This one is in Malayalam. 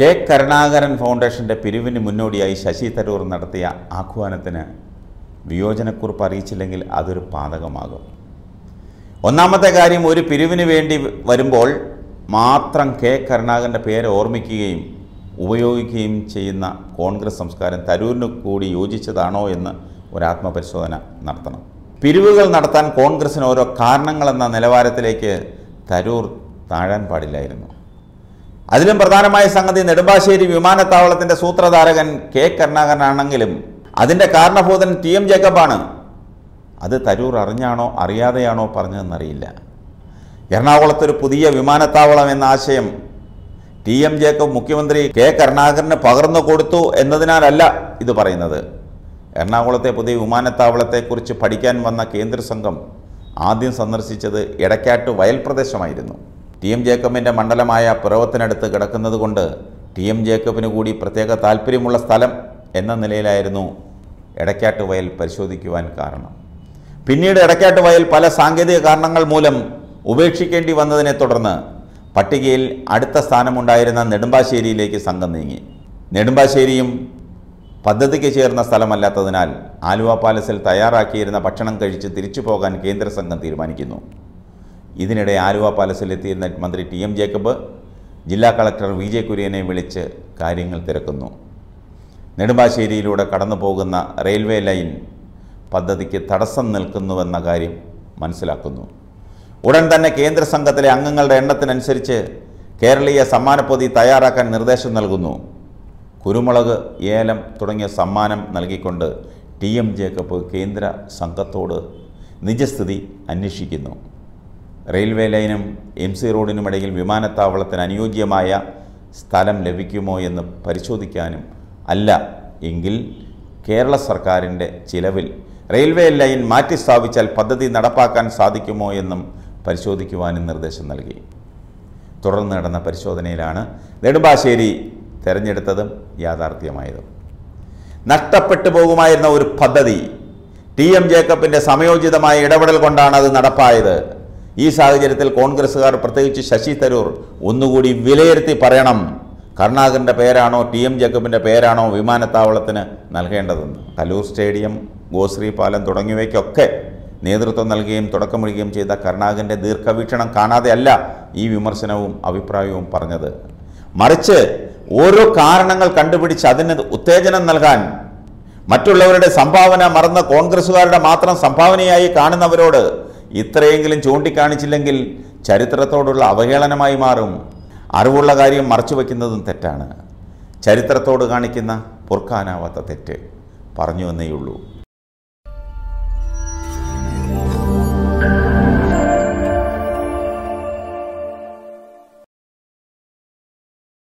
കെ കരുണാകരൻ ഫൗണ്ടേഷന്റെ പിരിവിന് മുന്നോടിയായി ശശി തരൂർ നടത്തിയ ആഹ്വാനത്തിന് വിയോജനക്കുറിപ്പ് അറിയിച്ചില്ലെങ്കിൽ അതൊരു പാതകമാകും. ഒന്നാമത്തെ കാര്യം ഒരു പിരിവിന് വേണ്ടി വരുമ്പോൾ മാത്രം കെ കരുണാകരന്റെ പേര് ഓർമ്മിക്കുകയും ഉപയോഗിക്കുകയും ചെയ്യുന്ന കോൺഗ്രസ് സംസ്കാരം തരൂരിന് കൂടി യോജിച്ചതാണോ എന്ന് ഒരു ആത്മപരിശോധന നടത്തണം. പിരിവുകൾ നടത്താൻ കോൺഗ്രസിന് ഓരോ കാരണങ്ങളെന്ന നിലവാരത്തിലേക്ക് തരൂർ താഴാൻ പാടില്ലായിരുന്നു. അതിലും പ്രധാനമായ സംഗതി നെടുമ്പാശ്ശേരി വിമാനത്താവളത്തിന്റെ സൂത്രധാരകൻ കെ കരുണാകരനാണെങ്കിലും അതിന്റെ കാരണഭൂതൻ ടി എം ജേക്കബാണ്. അത് തരൂർ അറിഞ്ഞാണോ അറിയാതെയാണോ പറഞ്ഞതെന്നറിയില്ല. എറണാകുളത്തൊരു പുതിയ വിമാനത്താവളം എന്ന ആശയം ടി എം ജേക്കബ് മുഖ്യമന്ത്രി കെ കരുണാകരന് പകർന്നു കൊടുത്തു എന്നതിനാലല്ല ഇത് പറയുന്നത്. എറണാകുളത്തെ പുതിയ വിമാനത്താവളത്തെക്കുറിച്ച് പഠിക്കാൻ വന്ന കേന്ദ്ര സംഘം ആദ്യം സന്ദർശിച്ചത് എടക്കാട്ട് വയൽ പ്രദേശമായിരുന്നു ടി എം ജേക്കബിന്റെ മണ്ഡലമായ പിറവത്തിനടുത്ത് കിടക്കുന്നതുകൊണ്ട് ടി എം ജേക്കബിന് കൂടി പ്രത്യേക താല്പര്യമുള്ള സ്ഥലം എന്ന നിലയിലായിരുന്നു എടക്കാട്ട് വയൽ പരിശോധിക്കുവാൻ കാരണം. പിന്നീട് എടക്കാട്ട് വയൽ പല സാങ്കേതിക കാരണങ്ങൾ മൂലം ഉപേക്ഷിക്കേണ്ടി വന്നതിനെ തുടർന്ന് പട്ടികയിൽ അടുത്ത സ്ഥാനമുണ്ടായിരുന്ന നെടുമ്പാശ്ശേരിയിലേക്ക് സംഘം നീങ്ങി. നെടുമ്പാശ്ശേരിയും പദ്ധതിക്ക് ചേർന്ന സ്ഥലമല്ലാത്തതിനാൽ ആലുവ പാലസിൽ തയ്യാറാക്കിയിരുന്ന ഭക്ഷണം കഴിച്ച് തിരിച്ചു പോകാൻ കേന്ദ്ര സംഘം തീരുമാനിക്കുന്നു. ഇതിനിടെ ആലുവ പാലസിൽ എത്തിയിരുന്ന മന്ത്രി ടി എം ജേക്കബ് ജില്ലാ കളക്ടർ വി ജെ കുര്യനെ വിളിച്ച് കാര്യങ്ങൾ തിരക്കുന്നു. നെടുമ്പാശ്ശേരിയിലൂടെ കടന്നു പോകുന്ന റെയിൽവേ ലൈൻ പദ്ധതിക്ക് തടസ്സം നിൽക്കുന്നുവെന്ന കാര്യം മനസ്സിലാക്കുന്നു. ഉടൻ തന്നെ കേന്ദ്ര സംഘത്തിലെ അംഗങ്ങളുടെ എണ്ണത്തിനനുസരിച്ച് കേരളീയ സമ്മാനപ്പൊതി തയ്യാറാക്കാൻ നിർദ്ദേശം നൽകുന്നു. കുരുമുളക് ഏലം തുടങ്ങിയ സമ്മാനം നൽകിക്കൊണ്ട് ടി എം ജേക്കബ് കേന്ദ്ര സംഘത്തോട് നിജസ്ഥിതി അന്വേഷിക്കുന്നു. റെയിൽവേ ലൈനും എം സി റോഡിനുമിടയിൽ വിമാനത്താവളത്തിന് അനുയോജ്യമായ സ്ഥലം ലഭിക്കുമോ എന്ന് പരിശോധിക്കാനും അല്ല എങ്കിൽ കേരള സർക്കാരിന്റെ ചിലവിൽ റെയിൽവേ ലൈൻ മാറ്റി സ്ഥാപിച്ചാൽ പദ്ധതി നടപ്പാക്കാൻ സാധിക്കുമോ എന്നും പരിശോധിക്കുവാനും നിർദ്ദേശം നൽകി. തുടർന്ന് നടന്ന പരിശോധനയിലാണ് നെടുമ്പാശ്ശേരി തിരഞ്ഞെടുത്തതും യാഥാർത്ഥ്യമായതും. നഷ്ടപ്പെട്ടു പോകുമായിരുന്ന ഒരു പദ്ധതി ടി എം ജേക്കബിന്റെ സമയോചിതമായ ഇടപെടൽ കൊണ്ടാണ് അത് നടപ്പായത്. ഈ സാഹചര്യത്തിൽ കോൺഗ്രസ്സുകാർ പ്രത്യേകിച്ച് ശശി തരൂർ ഒന്നുകൂടി വിലയിരുത്തി പറയണം. കരുണാകരന്റെ പേരാണോ ടി എം ജേക്കബിന്റെ പേരാണോ വിമാനത്താവളത്തിന് നൽകേണ്ടതെന്ന്. കലൂർ സ്റ്റേഡിയം ഗോശ്രീ പാലം തുടങ്ങിയവയ്ക്കൊക്കെ നേതൃത്വം നൽകുകയും തുടക്കമിടുകയും ചെയ്ത കരുണാകരന്റെ ദീർഘവീക്ഷണം കാണാതെ അല്ല ഈ വിമർശനവും അഭിപ്രായവും പറഞ്ഞത്. മറിച്ച് ഓരോ കാരണങ്ങൾ കണ്ടുപിടിച്ച് അതിന് ഉത്തേജനം നൽകാൻ മറ്റുള്ളവരുടെ സംഭാവന മറന്ന കോൺഗ്രസ്സുകാരുടെ മാത്രം സംഭാവനയായി കാണുന്നവരോട് ഇത്രയെങ്കിലും ചൂണ്ടിക്കാണിച്ചില്ലെങ്കിൽ ചരിത്രത്തോടുള്ള അവഹേളനമായി മാറും. അറിവുള്ള കാര്യം മറച്ചു വയ്ക്കുന്നതും തെറ്റാണ്. ചരിത്രത്തോട് കാണിക്കുന്ന പൊറുക്കാനാവാത്ത തെറ്റ്. പറഞ്ഞു എന്നേയുള്ളൂ